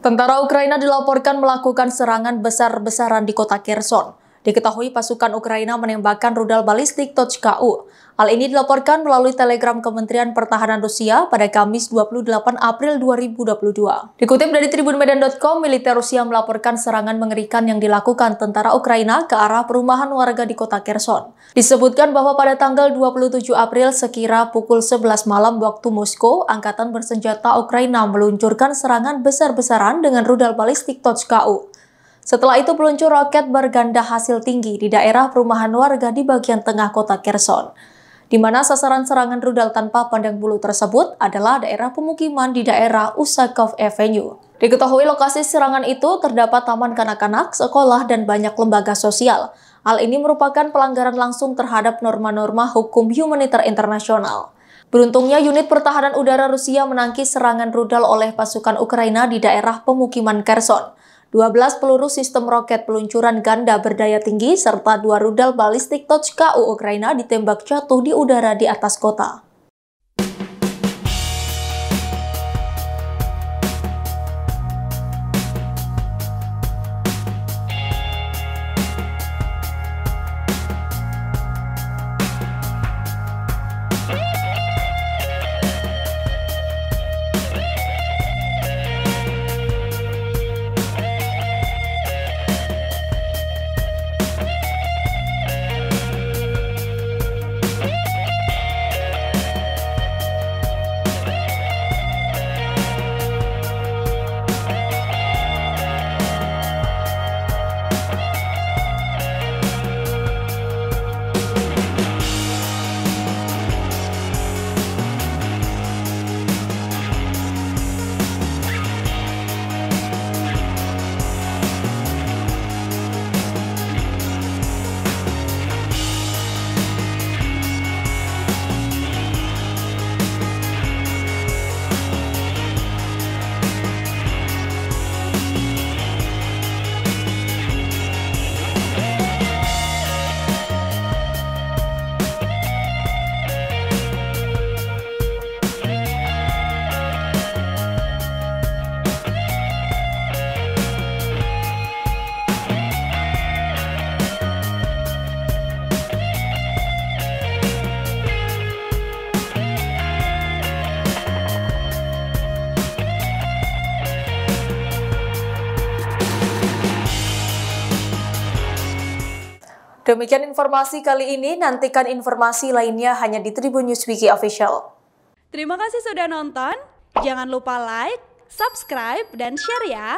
Tentara Ukraina dilaporkan melakukan serangan besar-besaran di kota Kherson. Diketahui pasukan Ukraina menembakkan rudal balistik Tochka-U. Hal ini dilaporkan melalui telegram Kementerian Pertahanan Rusia pada Kamis 28 April 2022. Dikutip dari tribunmedan.com, militer Rusia melaporkan serangan mengerikan yang dilakukan tentara Ukraina ke arah perumahan warga di kota Kherson. Disebutkan bahwa pada tanggal 27 April sekira pukul 11 malam waktu Moskow, Angkatan Bersenjata Ukraina meluncurkan serangan besar-besaran dengan rudal balistik Tochka-U. Setelah itu peluncur roket berganda hasil tinggi di daerah perumahan warga di bagian tengah kota Kherson, di mana sasaran serangan rudal tanpa pandang bulu tersebut adalah daerah pemukiman di daerah Usakov Avenue. Diketahui lokasi serangan itu terdapat taman kanak-kanak, sekolah, dan banyak lembaga sosial. Hal ini merupakan pelanggaran langsung terhadap norma-norma hukum humaniter internasional. Beruntungnya unit pertahanan udara Rusia menangkis serangan rudal oleh pasukan Ukraina di daerah pemukiman Kherson. 12 peluru sistem roket peluncuran ganda berdaya tinggi serta dua rudal balistik Tochka-U Ukraina ditembak jatuh di udara di atas kota. Demikian informasi kali ini, nantikan informasi lainnya hanya di Tribun News Wiki Official. Terima kasih sudah nonton, jangan lupa like, subscribe, dan share ya!